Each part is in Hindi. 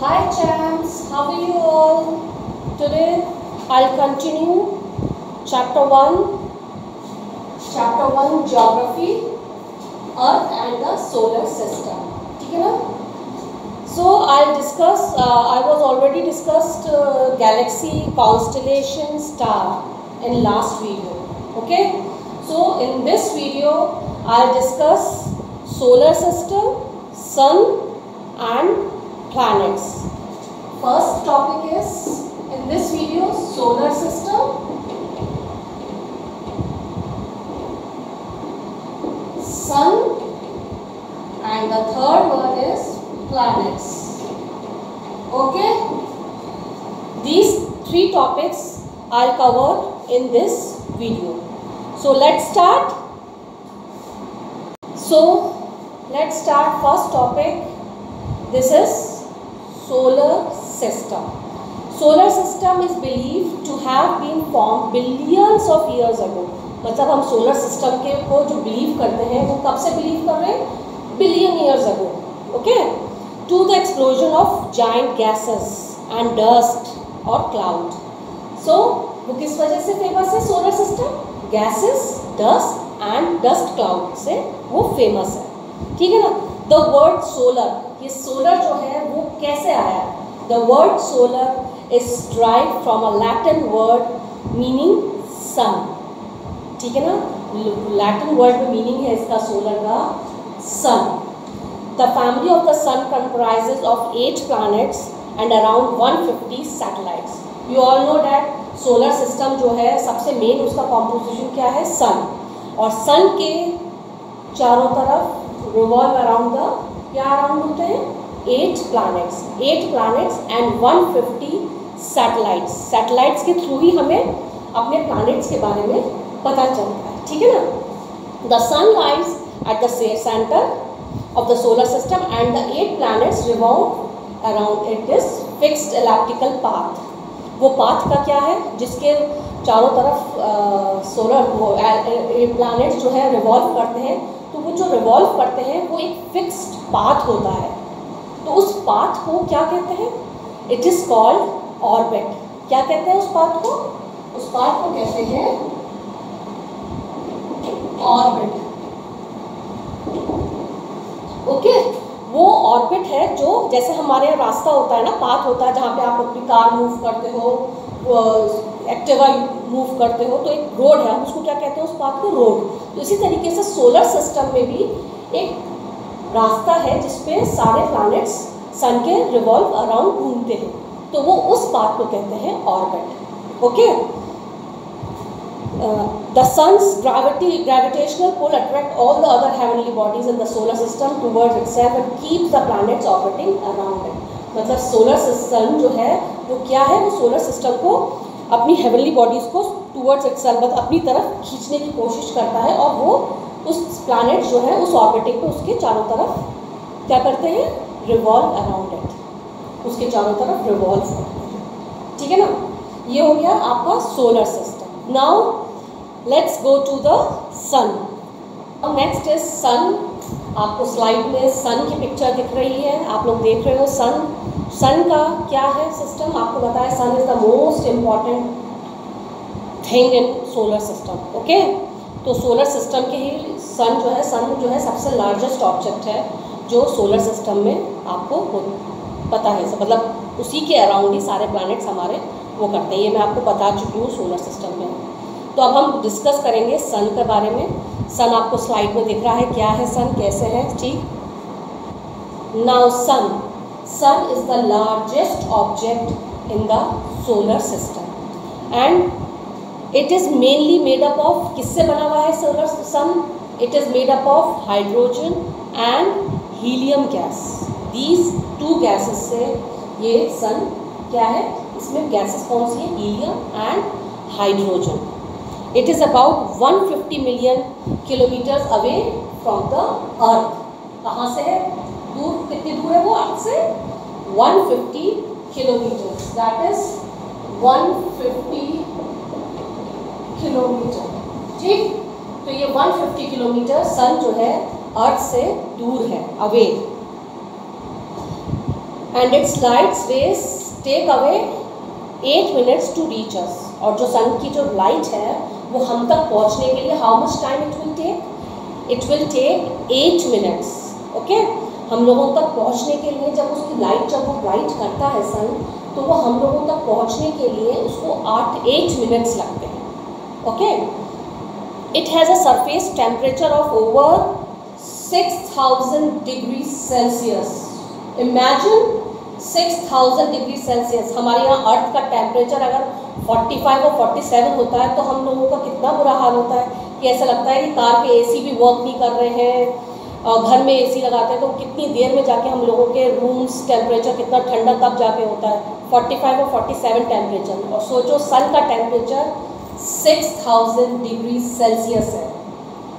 Hi champs, how are you all? Today I'll continue chapter 1, chapter 1 geography, earth and the solar system. Okay. So I'll discuss, uh, I was already discussed uh, galaxy, constellation, star in last video. Okay, so in this video I'll discuss solar system, sun and planets. First topic is in this video solar system, sun and the third one is planets. Okay? These three topics I'll cover in this video. So let's start. So let's start first topic. This is solar system. Solar system is believed to have been formed billions of years ago. मतलब हम सोलर सिस्टम के को जो बिलीव करते हैं, वो कब से बिलीव कर रहे हैं? Billion years ago okay to the explosion of giant gases and dust और क्लाउड सो वो किस वजह से फ़ेमस है? Solar system gases dust and dust cloud से वो फ़ेमस है. ठीक है ना? द वर्ड सोलर ये सोलर जो है, वो कैसे आया? The word solar is drive from a Latin word meaning sun ठीक है ना? लैटिन वर्ड में मीनिंग है इसका सोलर का sun the family of the sun comprises of eight planets and around 150 satellites you all know that solar system जो है, सबसे मेन उसका कॉम्पोजिशन क्या है? सन और सन के चारों तरफ़ रिवॉल्व अराउंड द क्या अराउंड होते हैं? Eight planets eight planets and 150 satellites satellites के थ्रू ही हमें अपने प्लैनेट्स के बारे में पता चलता है। ठीक है ना? The sun lies at the centre of the solar system and the eight planets revolve around it is fixed elliptical path वो पाथ का क्या है? जिसके चारों तरफ़ सोलर प्लैनेट्स जो है रिवॉल्व करते हैं। वो जो रिवॉल्व करते हैं, वो एक फिक्स्ड पाथ होता है। तो उस पाथ को क्या कहते हैं? इट इज़ कॉल्ड ऑर्बिट क्या कहते हैं उस पाथ को? उस पाथ को कहते हैं? ऑर्बिट ओके वो ऑर्बिट है जो, जैसे हमारे यहाँ रास्ता होता है ना पाथ होता है जहाँ पे आप अपनी कार मूव करते हो एक्टिवा मूव करते हो तो एक रोड है। हम उसको क्या कहते हैं? उस पाथ को रोड तो इसी तरीके से सोलर सिस्टम में भी एक रास्ता है जिसपे सारे प्लैनेट्स सन के रिवॉल्व अराउंड घूमते हैं। तो वो उस बात को कहते हैं orbit okay the sun's gravity gravitational pull attract all the other heavenly bodies in the solar system toward it keep the planets orbiting around it मतलब सोलर सिस्टम जो है, वो क्या है? वो सोलर सिस्टम को अपनी हेवनली बॉडीज को टूवर्ड्स मतलब अपनी तरफ़ खींचने की कोशिश करता है और वो उस प्लानट जो है, उस ऑर्बिटिंग पे उसके चारों तरफ़ क्या करते हैं? रिवॉल्व अराउंड इट उसके चारों तरफ़ रिवॉल्व करते ठीक है ना? ये हो गया आपका solar system now let's go to the sun next is sun आपको स्लाइड में सन की पिक्चर दिख रही है। आप लोग देख रहे हो सन सन का क्या है सिस्टम आपको बताया sun is the most important thing in solar system okay तो सोलर सिस्टम के ही सन जो है सन जो है सबसे लार्जेस्ट ऑब्जेक्ट है, जो सोलर सिस्टम में आपको पता है। मतलब उसी के अराउंड ही सारे प्लैनेट्स हमारे वो करते हैं। ये मैं आपको बता चुकी हूँ सोलर सिस्टम में। तो अब हम डिस्कस करेंगे सन के बारे में। सन आपको स्लाइड में दिख रहा है, क्या है सन कैसे है? ठीक? Now sun sun is the largest object in the solar system and it is mainly made up of किससे बना हुआ है solar sun it is made up of hydrogen and helium gas these two gases से ये सन क्या है? इसमें गैसेस कौन सी है? Helium and hydrogen it is about 150 million kilometers away from the earth. कहाँ से है? दूर, कितनी दूर है वो आपसे 150 किलोमीटर दैट इज़ 150 किलोमीटर ठीक? तो ये 150 किलोमीटर सन जो है अर्थ से दूर है away and its lights rays take away eight minutes to reach us और जो सन की जो लाइट है, वो हम तक पहुँचने के लिए how much time it will take it will take eight minutes okay हम लोगों तक पहुँचने के लिए जब उसकी लाइट जब वो ब्राइट करता है सन तो वो हम लोगों तक पहुँचने के लिए उसको आठ एट मिनट्स लगते हैं। Okay it has a surface temperature of over six thousand degree Celsius imagine six thousand degree Celsius हमारे यहाँ अर्थ का टेम्परेचर अगर 45 और 47 होता है तो हम लोगों का कितना बुरा हाल होता है कि ऐसा लगता है कि कार के एसी भी वर्क नहीं कर रहे हैं घर में एसी लगाते हैं तो कितनी देर में जाके हम लोगों के रूम्स टेम्परेचर कितना ठंडा तब जाके होता है? 45 और 47 टेम्परेचर और सोचो सन का टेम्परेचर 6000 डिग्री सेल्सियस है।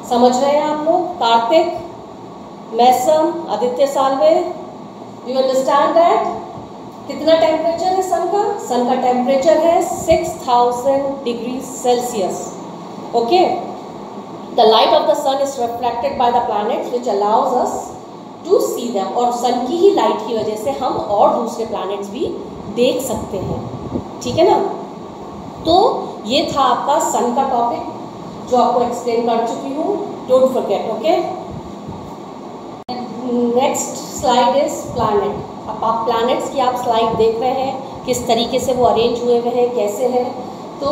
समझ रहे हैं आप लोग? Kartik, Maisam, Aditya Salve you understand that कितना टेम्परेचर है सन का? सन का टेम्परेचर है 6000 degree Celsius okay the light of the sun is reflected by the planets which allows us to see them और सन की ही लाइट की वजह से हम और दूसरे प्लैनेट्स भी देख सकते हैं। ठीक है ना? तो ये था आपका सन का टॉपिक जो आपको एक्सप्लेन कर चुकी हूँ। Don't forget okay next slide is planet अब आप प्लानट्स की आप स्लाइड देख रहे हैं, किस तरीके से वो अरेंज हुए हुए हैं, कैसे हैं? तो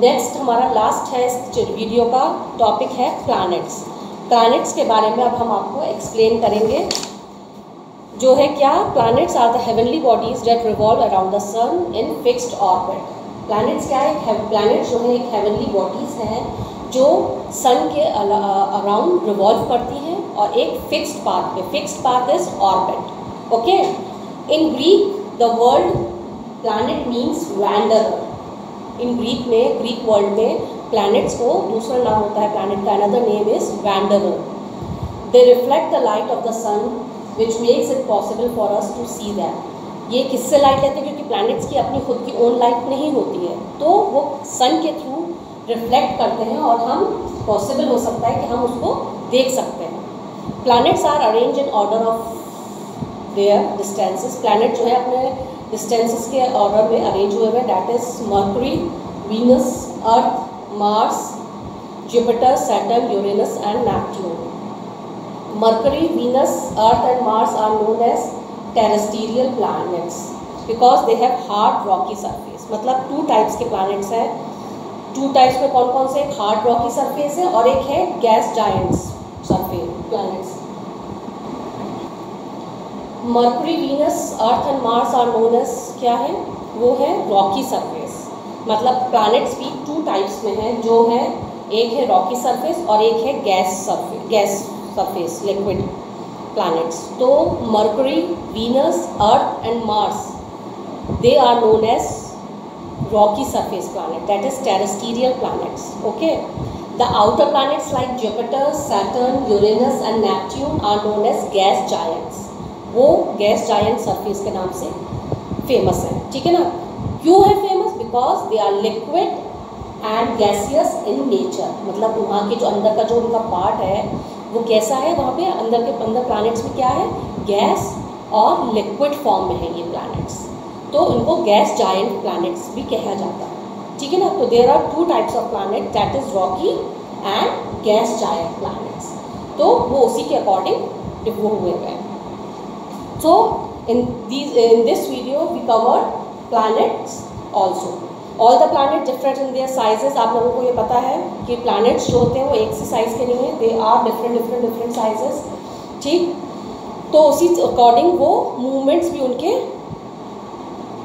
नेक्स्ट हमारा लास्ट है इस वीडियो का टॉपिक है प्लानट्स प्लानट्स के बारे में अब हम आपको एक्सप्लेन करेंगे. जो है क्या? Planets are the heavenly bodies that revolve around the sun in fixed orbit planets क्या है? प्लानट्स जो है, एक हेवनली बॉडीज़ हैं, जो सन के अराउंड रिवॉल्व करती हैं और एक फिक्स्ड पाथ पे fixed path is orbit okay in Greek the word planet means wander in Greek में ग्रीक वर्ल्ड में प्लैनेट्स को दूसरा नाम होता है प्लैनेट का another name is wander they reflect the light of the sun which makes it possible for us to see that ये किससे लाइट लेते हैं? क्योंकि प्लैनेट्स की अपनी खुद की ओन लाइट नहीं होती है। तो वो सन के थ्रू रिफ्लेक्ट करते हैं और हम पॉसिबल हो सकता है कि हम उसको देख सकते हैं। Planets are arrange in order of their distances planet जो है अपने डिस्टेंसेस के ऑर्डर में अरेंज हुए हुए that is Mercury Venus Earth Mars Jupiter Saturn Uranus and Neptune Mercury Venus Earth and Mars are known as terrestrial planets because they have hard rocky surface मतलब टू टाइप्स के प्लैनेट्स हैं। टू टाइप्स में कौन कौन से एक हार्ड रॉकी सरफेस है और एक है gas giants surface planets Mercury Venus, Earth and Mars are known क्या है? वो है रॉकी सरफेस। मतलब प्लैनेट्स भी टू टाइप्स में हैं, जो है, एक है रॉकी सरफेस और एक है gas surface gas surface liquid planets तो Mercury, Venus, Earth and Mars they are known as rocky surface planet that is terrestrial planets okay the outer planets like Jupiter Saturn Uranus and Neptune are known as gas giants वो गैस जायंट सरफेस के नाम से फ़ेमस है। ठीक है ना? क्यों है famous because they are liquid and gaseous in nature मतलब वहाँ के जो अंदर का जो उनका पार्ट है, वो कैसा है वहाँ पे? अंदर के, अंदर प्लैनेट्स में क्या है? गैस और लिक्विड फॉर्म में है ये प्लैनेट्स तो इनको गैस जायंट प्लैनेट्स भी कहा जाता है। ठीक है ना? तो there are two types of planet that is rocky and gas giant planets तो वो उसी के अकॉर्डिंग वो हुए हैं। So, in these, in this video, we covered planets also. All the planets different in their sizes. आप लोगों को ये पता है कि planets जो होते हैं वो एक से साइज़ के नहीं है they are different different different sizes ठीक तो उसी अकॉर्डिंग वो मूवमेंट्स भी उनके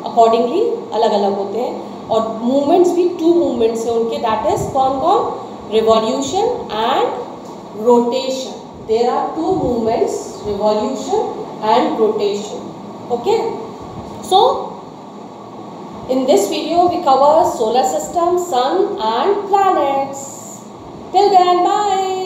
अकॉर्डिंगली अलग अलग होते हैं और मूवमेंट्स भी टू मूवमेंट्स हैं उनके दैट इज़ कौन कौन revolution and rotation there are two movements revolution and rotation. Okay? So in this video we cover solar system sun and planets. Till then bye